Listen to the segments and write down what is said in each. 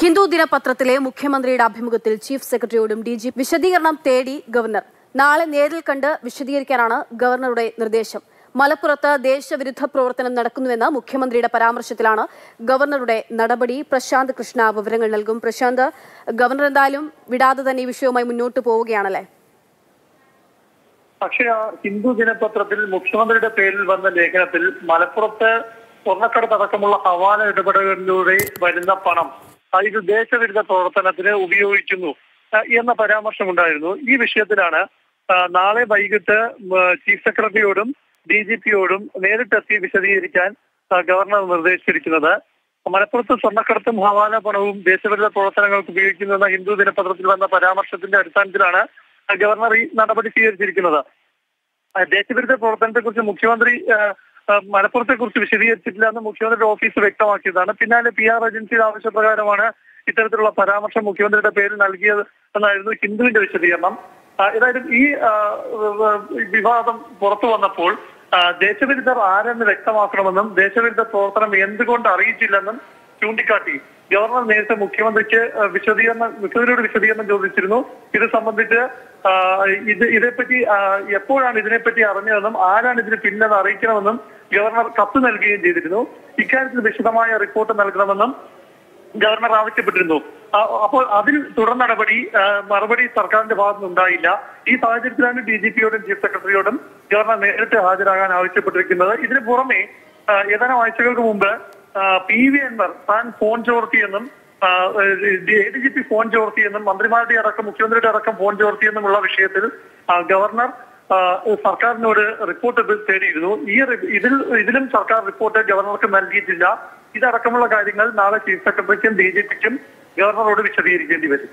ഹിന്ദു ദിനപത്രത്തിലെ മുഖ്യമന്ത്രിയുടെ അഭിമുഖത്തിൽ ചീഫ് സെക്രട്ടറിയോടും ഡി ജി വിശദീകരണം തേടി ഗവർണർ. നാളെ നേരിൽ കണ്ട് വിശദീകരിക്കാനാണ് ഗവർണറുടെ നിർദ്ദേശം. മലപ്പുറത്ത് ദേശവിരുദ്ധ പ്രവർത്തനം നടക്കുന്നുവെന്ന മുഖ്യമന്ത്രിയുടെ പരാമർശത്തിലാണ് ഗവർണറുടെ നടപടി. പ്രശാന്ത് കൃഷ്ണ വിവരങ്ങൾ നൽകും. പ്രശാന്ത് ഗവർണർ എന്തായാലും വിടാതെ തന്നെ ഈ വിഷയവുമായി മുന്നോട്ട് പോവുകയാണല്ലേ? പക്ഷേ ഹിന്ദു ദിനപത്രത്തിൽ മുഖ്യമന്ത്രിയുടെ പേരിൽ വന്ന ലേഖനത്തിൽ മലപ്പുറത്ത് സ്വർണക്കടത്തടക്കമുള്ള ഹവാല ഇടപെടലുകളിലൂടെ വരുന്ന പണം ഇത് ദേശവിരുദ്ധ പ്രവർത്തനത്തിന് ഉപയോഗിക്കുന്നു എന്ന പരാമർശമുണ്ടായിരുന്നു. ഈ വിഷയത്തിലാണ് നാളെ വൈകിട്ട് ചീഫ് സെക്രട്ടറിയോടും ഡി ജി പിയോടും നേരിട്ടെത്തി വിശദീകരിക്കാൻ ഗവർണർ നിർദ്ദേശിച്ചിരിക്കുന്നത്. മലപ്പുറത്ത് സ്വർണക്കടത്തും ഹവാല പണവും ദേശവിരുദ്ധ പ്രവർത്തനങ്ങൾക്ക് ഉപയോഗിക്കുന്നുവെന്ന ഹിന്ദു ദിനപത്രത്തിൽ വന്ന പരാമർശത്തിന്റെ അടിസ്ഥാനത്തിലാണ് ഗവർണർ ഈ നടപടി സ്വീകരിച്ചിരിക്കുന്നത്. ദേശവിരുദ്ധ പ്രവർത്തനത്തെ കുറിച്ച് മുഖ്യമന്ത്രി മലപ്പുറത്തെ കുറിച്ച് വിശദീകരിച്ചിട്ടില്ല എന്ന് മുഖ്യമന്ത്രിയുടെ ഓഫീസ് വ്യക്തമാക്കിയതാണ്. പിന്നാലെ പി ആർ ഏജൻസിയുടെ ആവശ്യപ്രകാരമാണ് ഇത്തരത്തിലുള്ള പരാമർശം മുഖ്യമന്ത്രിയുടെ പേരിൽ നൽകിയത് എന്നായിരുന്നു ഹിന്ദുവിന്റെ വിശദീകരണം. ഏതായാലും ഈ വിവാദം പുറത്തു വന്നപ്പോൾ ദേശവിരുദ്ധർ ആരെന്ന് വ്യക്തമാക്കണമെന്നും ദേശവിരുദ്ധ പ്രവർത്തനം എന്തുകൊണ്ട് അറിയിച്ചില്ലെന്നും ചൂണ്ടിക്കാട്ടി. ഗവർണർ നേരത്തെ മുഖ്യമന്ത്രിക്ക് വിശദീകരണം മുഖ്യമന്ത്രിയോട് വിശദീകരണം ചോദിച്ചിരുന്നു. ഇത് സംബന്ധിച്ച് ഇത് ഇതേപ്പറ്റി എപ്പോഴാണ് ഇതിനെപ്പറ്റി അറിഞ്ഞതെന്നും ആരാണ് ഇതിന് പിന്നെന്ന് അറിയിക്കണമെന്നും ഗവർണർ കത്ത് നൽകുകയും ചെയ്തിരുന്നു. ഇക്കാര്യത്തിൽ വിശദമായ റിപ്പോർട്ട് നൽകണമെന്നും ഗവർണർ ആവശ്യപ്പെട്ടിരുന്നു. അപ്പോൾ അതിൽ തുടർ നടപടി മറുപടി സർക്കാരിന്റെ ഉണ്ടായില്ല. ഈ സാഹചര്യത്തിലാണ് ഡി ജി പിയോടും ചീഫ് സെക്രട്ടറിയോടും ഗവർണർ നേരിട്ട് ഹാജരാകാൻ ആവശ്യപ്പെട്ടിരിക്കുന്നത്. ഇതിനു പുറമെ ഏതാനും ആഴ്ചകൾക്ക് മുമ്പ് പി വി അൻവർ താൻ phone ചോർത്തിയെന്നും A D G P phone ചോർത്തിയെന്നും മന്ത്രിമാരുടെ അടക്കം മുഖ്യമന്ത്രിയുടെ അടക്കം ഫോൺ ചോർത്തിയെന്നുമുള്ള വിഷയത്തിൽ ഗവർണർ സർക്കാരിനോട് റിപ്പോർട്ട് തേടിയിരുന്നു. ഈ ഇതിൽ ഇതിലും സർക്കാർ റിപ്പോർട്ട് ഗവർണർക്ക് നൽകിയിട്ടില്ല. ഇതടക്കമുള്ള കാര്യങ്ങൾ നാളെ ചീഫ് സെക്രട്ടറിക്കും ഡി ജി പിക്കും ഗവർണറോട് വിശദീകരിക്കേണ്ടി വരും.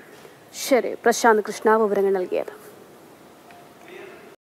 ശരി പ്രശാന്ത് കൃഷ്ണ വിവരങ്ങൾ നൽകിയത്.